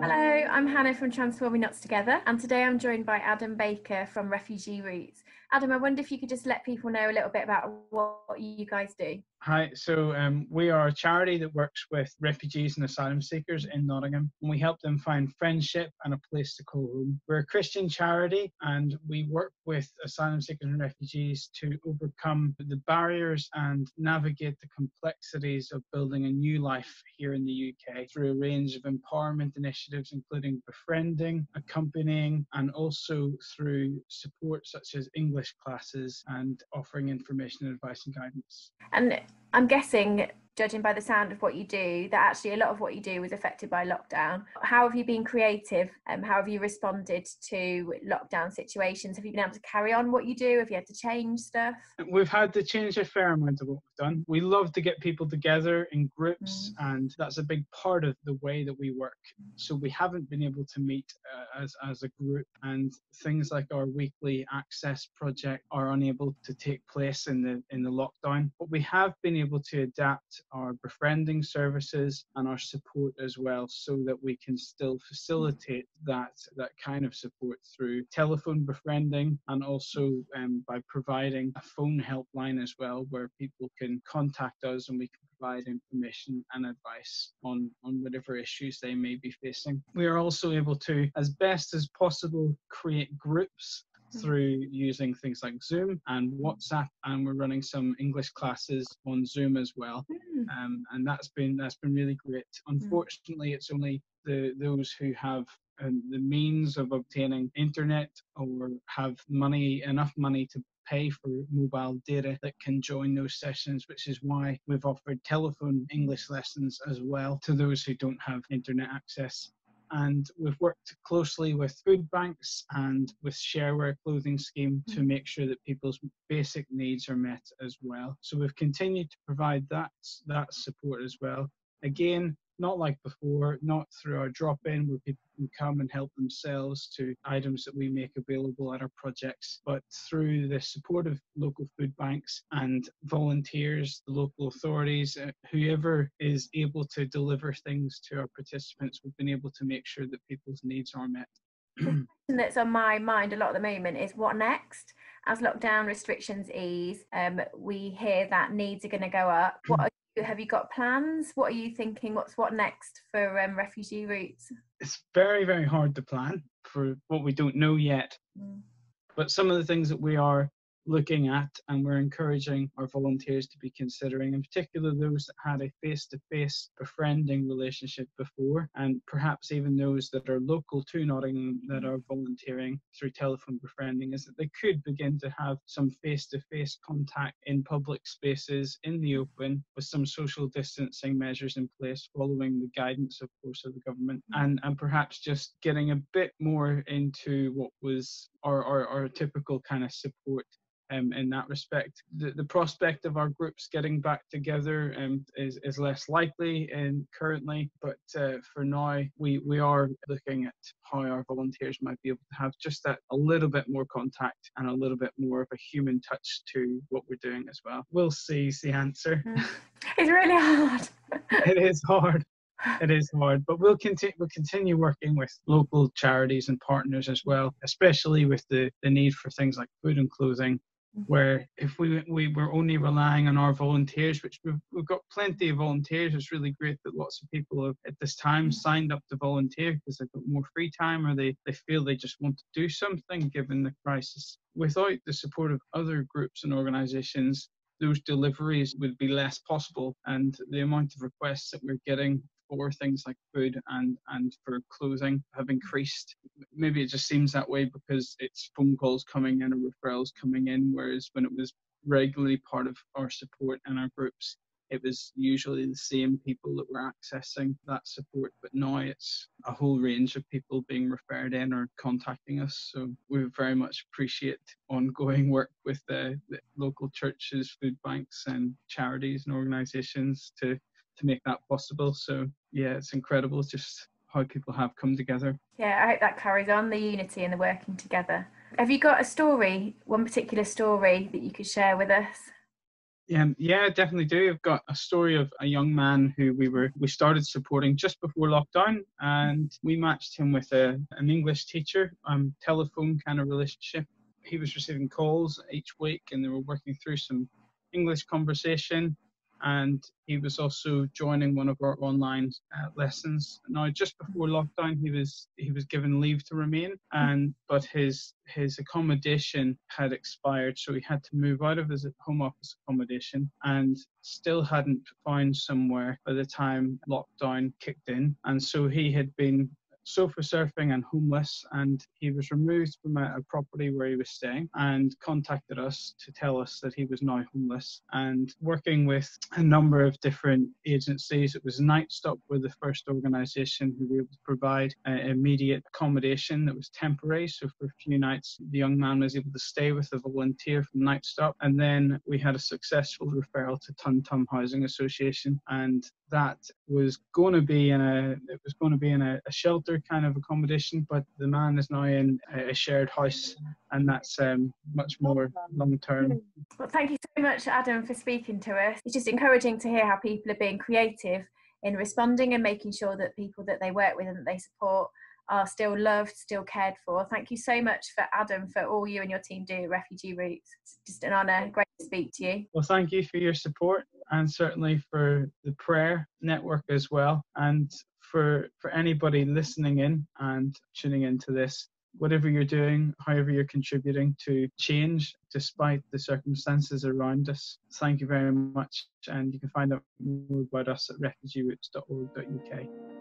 Hello, I'm Hannah from Transforming Notts Together, and today I'm joined by Adam Baker from Refugee Roots. Adam, I wonder if you could just let people know a little bit about what you guys do. Hi, so um, we are a charity that works with refugees and asylum seekers in Nottingham, and we help them find friendship and a place to call home. We're a Christian charity, and we work with asylum seekers and refugees to overcome the barriers and navigate the complexities of building a new life here in the UK through a range of empowerment initiatives, including befriending, accompanying, and also through support such as English classes and offering information, advice, and guidance. And I'm guessing judging by the sound of what you do, that actually a lot of what you do was affected by lockdown. How have you been creative? Um, how have you responded to lockdown situations? Have you been able to carry on what you do? Have you had to change stuff? We've had to change a fair amount of what we've done. We love to get people together in groups, mm. and that's a big part of the way that we work. So we haven't been able to meet uh, as, as a group, and things like our weekly access project are unable to take place in the in the lockdown. But we have been able to adapt our befriending services and our support as well so that we can still facilitate that that kind of support through telephone befriending and also um, by providing a phone helpline as well where people can contact us and we can provide information and advice on, on whatever issues they may be facing. We are also able to, as best as possible, create groups through using things like Zoom and WhatsApp, and we're running some English classes on Zoom as well. Hmm. Um, and that's been that's been really great. Hmm. Unfortunately, it's only the those who have um, the means of obtaining internet or have money enough money to pay for mobile data that can join those sessions, which is why we've offered telephone English lessons as well to those who don't have internet access and we've worked closely with food banks and with Sharewear clothing scheme to mm-hmm. make sure that people's basic needs are met as well. So we've continued to provide that that support as well. Again not like before, not through our drop in where people can come and help themselves to items that we make available at our projects, but through the support of local food banks and volunteers, the local authorities, uh, whoever is able to deliver things to our participants, we've been able to make sure that people's needs are met. that's on my mind a lot at the moment is what next? As lockdown restrictions ease, um, we hear that needs are going to go up. What are have you got plans? What are you thinking? What's what next for um, Refugee Roots? It's very very hard to plan for what we don't know yet. Mm. But some of the things that we are looking at and we're encouraging our volunteers to be considering, in particular those that had a face to face befriending relationship before, and perhaps even those that are local to Nottingham that are volunteering through telephone befriending, is that they could begin to have some face to face contact in public spaces in the open with some social distancing measures in place, following the guidance, of course, of the government, and, and perhaps just getting a bit more into what was our, our, our typical kind of support um, in that respect. The, the prospect of our groups getting back together um, is, is less likely in currently, but uh, for now we, we are looking at how our volunteers might be able to have just that a little bit more contact and a little bit more of a human touch to what we're doing as well. We'll see is the answer. It's really hard. it is hard it is hard, but we'll continue we'll continue working with local charities and partners as well, especially with the, the need for things like food and clothing where if we we were only relying on our volunteers, which we've, we've got plenty of volunteers, it's really great that lots of people have at this time mm. signed up to volunteer because they've got more free time or they, they feel they just want to do something given the crisis. Without the support of other groups and organizations, those deliveries would be less possible and the amount of requests that we're getting for things like food and and for clothing have increased. Maybe it just seems that way because it's phone calls coming in or referrals coming in, whereas when it was regularly part of our support and our groups, it was usually the same people that were accessing that support, but now it's a whole range of people being referred in or contacting us. So we very much appreciate ongoing work with the, the local churches, food banks, and charities and organisations to to make that possible. So yeah, it's incredible just how people have come together. Yeah, I hope that carries on the unity and the working together. Have you got a story, one particular story that you could share with us? Um, yeah, I definitely do. I've got a story of a young man who we were we started supporting just before lockdown, and we matched him with a an English teacher, um, telephone kind of relationship. He was receiving calls each week, and they were working through some English conversation and he was also joining one of our online uh, lessons. Now, just before lockdown, he was he was given leave to remain, and but his his accommodation had expired, so he had to move out of his home office accommodation, and still hadn't found somewhere by the time lockdown kicked in, and so he had been sofa surfing and homeless, and he was removed from a, a, property where he was staying and contacted us to tell us that he was now homeless. And working with a number of different agencies, it was Night Stop were the first organisation who were able to provide uh, immediate accommodation that was temporary. So for a few nights, the young man was able to stay with a volunteer from Night Stop, and then we had a successful referral to Tuntum Housing Association, and that was going to be in a it was going to be in a, a shelter kind of accommodation, but the man is now in a shared house, and that's um, much more long term. Well, thank you so much, Adam, for speaking to us. It's just encouraging to hear how people are being creative in responding and making sure that people that they work with and that they support are still loved, still cared for. Thank you so much for Adam for all you and your team do at Refugee Roots. It's just an honour. Great to speak to you. Well, thank you for your support and certainly for the prayer network as well. And for for anybody listening in and tuning into this whatever you're doing however you're contributing to change despite the circumstances around us thank you very much and you can find out more about us at refugeeroots.org.uk